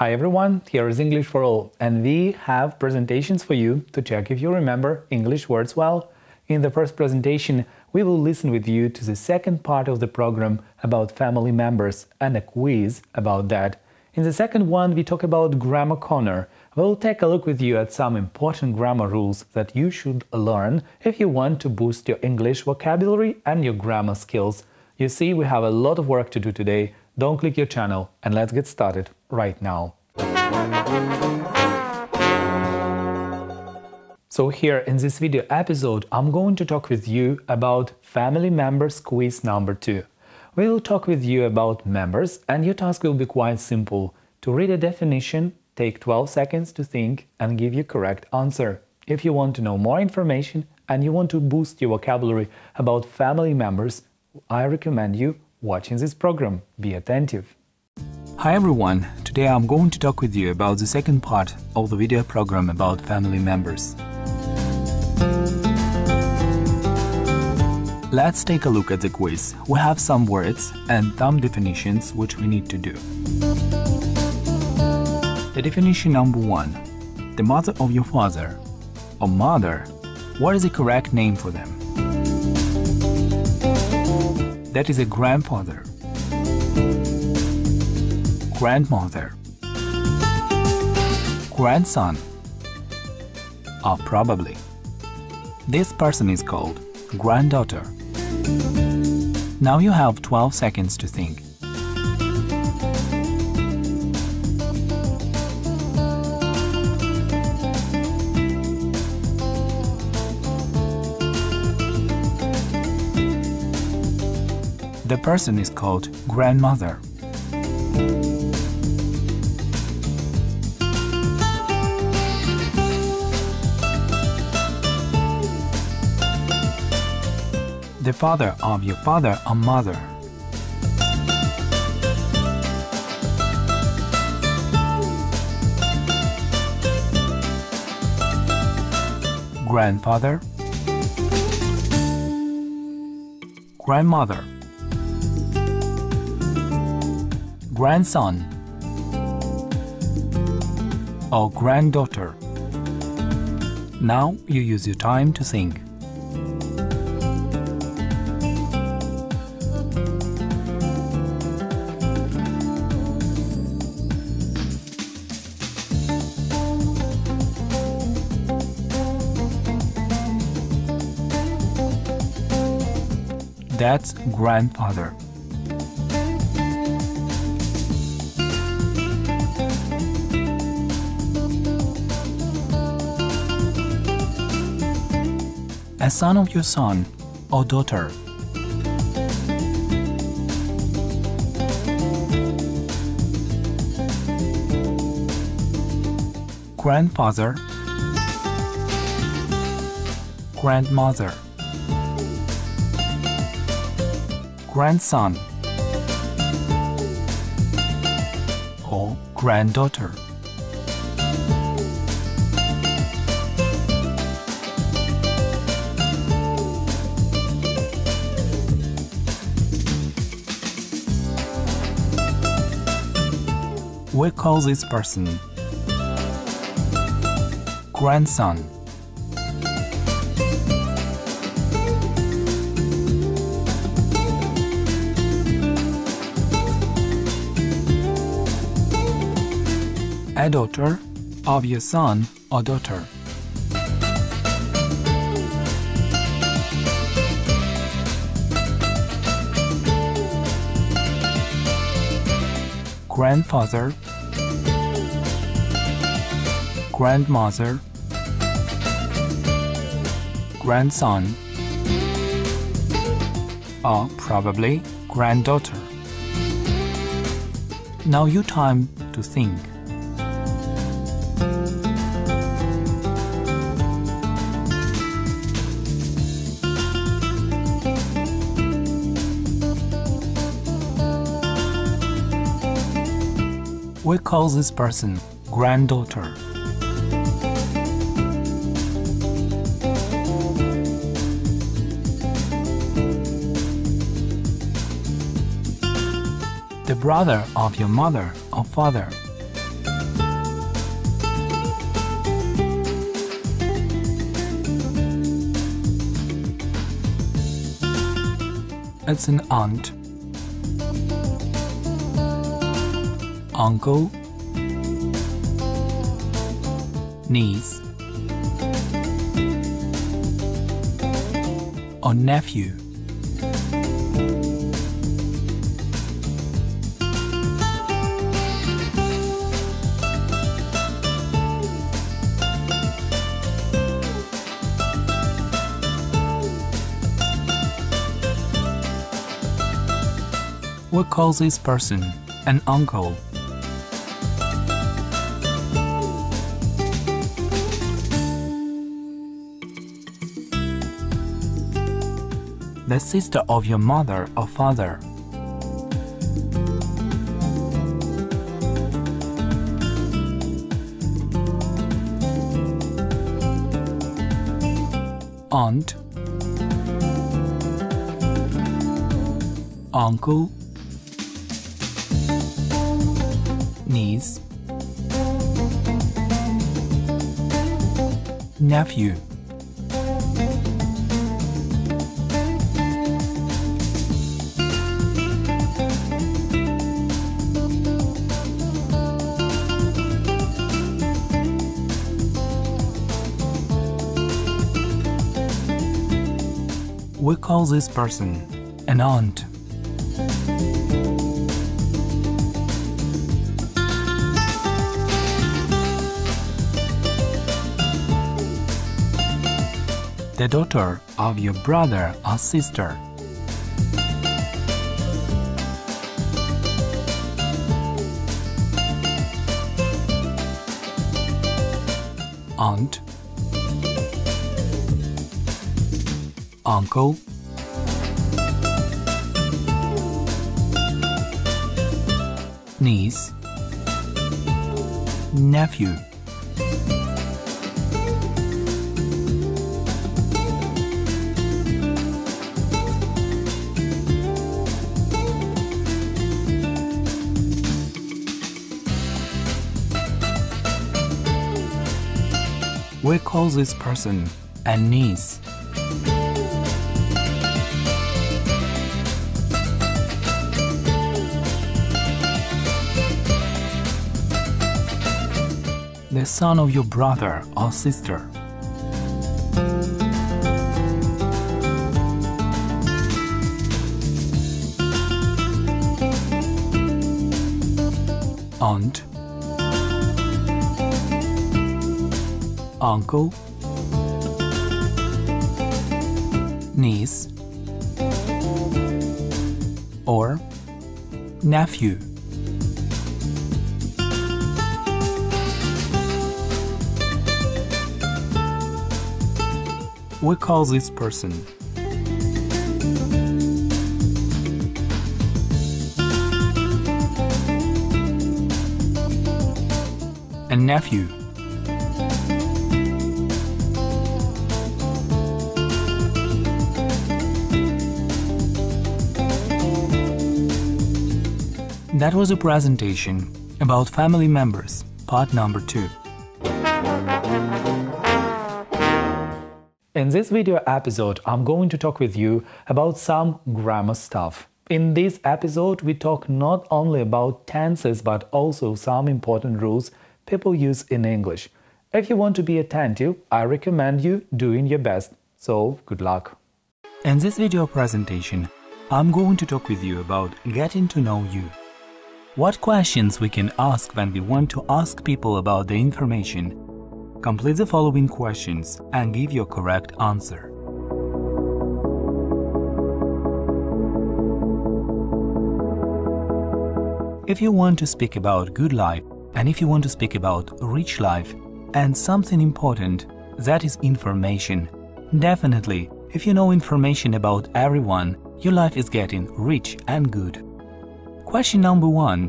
Hi everyone, here is English for All, and we have presentations for you to check if you remember English words well. In the first presentation, we will listen with you to the second part of the program about family members and a quiz about that. In the second one, we talk about grammar corner. We'll take a look with you at some important grammar rules that you should learn if you want to boost your English vocabulary and your grammar skills. You see, we have a lot of work to do today. Don't click your channel and let's get started right now. So here in this video episode, I'm going to talk with you about family members quiz number 2. We'll talk with you about members and your task will be quite simple. To read a definition, take 12 seconds to think and give your correct answer. If you want to know more information and you want to boost your vocabulary about family members, I recommend you watching this program. Be attentive. Hi everyone, today I'm going to talk with you about the second part of the video program about family members. Let's take a look at the quiz. We have some words and some definitions which we need to do. The definition number one the mother of your father or mother. What is the correct name for them? That is a grandfather, grandmother, grandson, or probably. This person is called granddaughter. Now you have 12 seconds to think. The person is called grandmother. The father of your father or mother. Grandfather, grandmother, grandson, or granddaughter. Now you use your time to think. That's grandfather. A son of your son or daughter. Grandfather, grandmother. Grandson or granddaughter. We call this person grandson. A daughter of your son or daughter. Grandfather, grandmother, grandson, or probably granddaughter. Now you time to think. We call this person granddaughter. The brother of your mother or father. It's an aunt uncle, niece, or nephew. We call this person an uncle. The sister of your mother or father. Aunt Uncle niece, nephew. Call this person an aunt. the daughter of your brother or sister. Aunt, uncle, niece, nephew. We call this person a niece. The son of your brother or sister. Aunt uncle, niece, or nephew. We call this person a nephew. That was a presentation about family members, part number 2. In this video episode, I'm going to talk with you about some grammar stuff. In this episode, we talk not only about tenses but also some important rules people use in English. If you want to be attentive, I recommend you doing your best. So, good luck. In this video presentation, I'm going to talk with you about getting to know you. What questions we can ask when we want to ask people about the information? Complete the following questions and give your correct answer. If you want to speak about good life and if you want to speak about rich life and something important, that is information. Definitely, if you know information about everyone, your life is getting rich and good. Question number one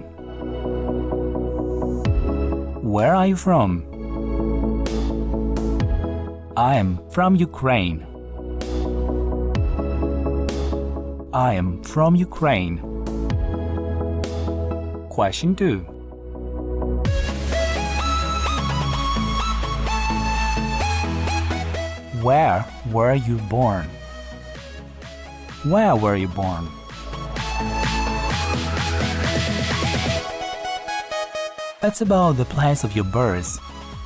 Where are you from? I am from Ukraine. I am from Ukraine. Question 2 Where were you born? Where were you born? That's about the place of your birth,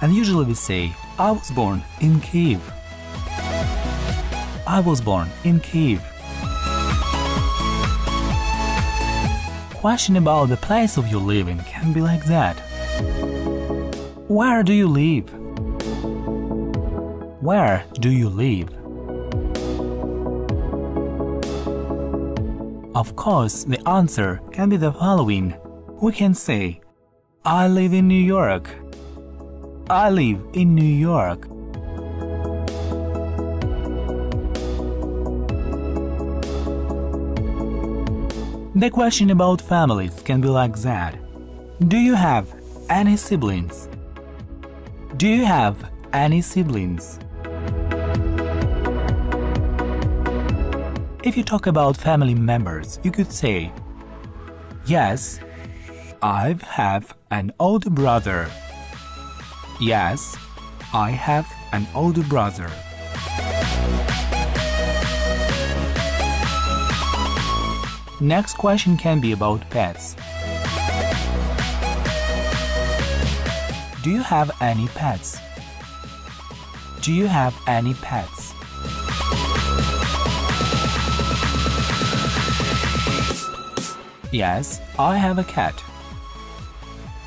and usually we say, I was born in Kiev. I was born in Kiev. Question about the place of your living can be like that. Where do you live? Where do you live? Of course, the answer can be the following. We can say, I live in New York. I live in New York. The question about families can be like that. Do you have any siblings? Do you have any siblings? If you talk about family members, you could say, Yes, I have an older brother. Yes, I have an older brother. Next question can be about pets. Do you have any pets? Do you have any pets? Yes, I have a cat.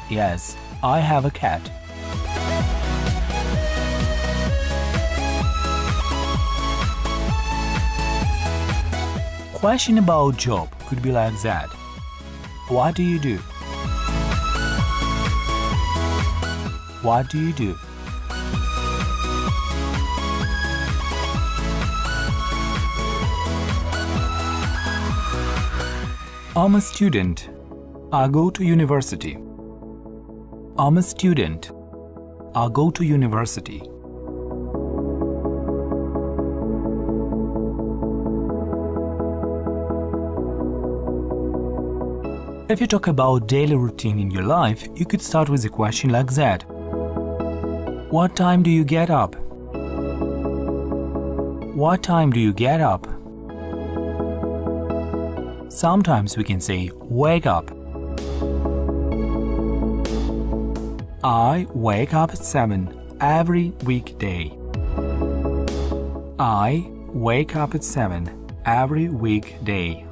Yes, I have a cat. Question about job could be like that. What do you do? What do you do? I'm a student. I go to university. I'm a student. I go to university. If you talk about daily routine in your life, you could start with a question like that. What time do you get up? What time do you get up? Sometimes we can say wake up. I wake up at 7 every weekday. I wake up at 7 every weekday.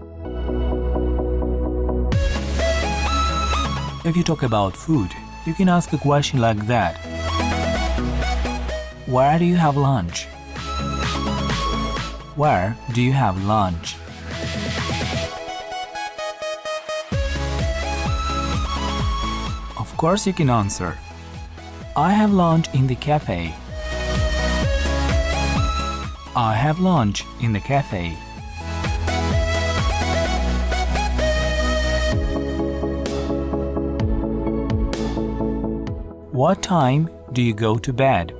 If you talk about food, you can ask a question like that Where do you have lunch? Where do you have lunch? Of course, you can answer I have lunch in the cafe. I have lunch in the cafe. What time do you go to bed?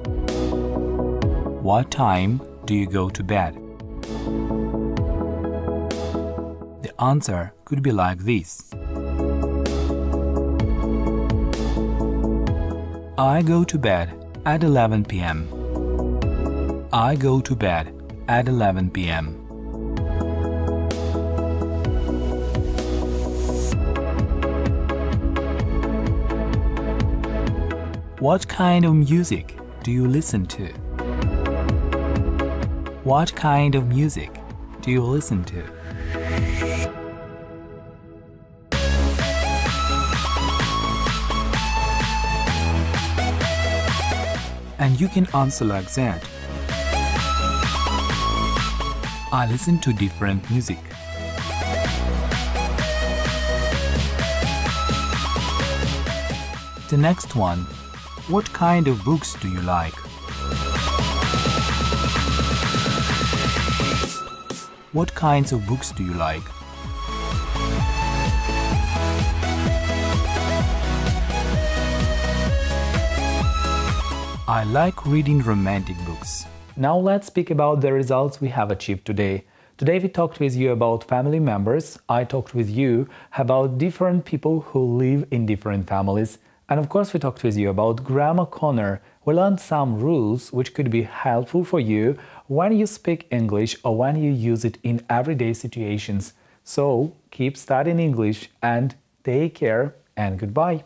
What time do you go to bed? The answer could be like this I go to bed at 11 pm. I go to bed at 11 pm. What kind of music do you listen to? What kind of music do you listen to? And you can answer like that. I listen to different music. The next one what kind of books do you like? What kinds of books do you like? I like reading romantic books. Now let's speak about the results we have achieved today. Today we talked with you about family members. I talked with you about different people who live in different families. And of course, we talked with you about grammar corner. We learned some rules which could be helpful for you when you speak English or when you use it in everyday situations. So keep studying English and take care and goodbye.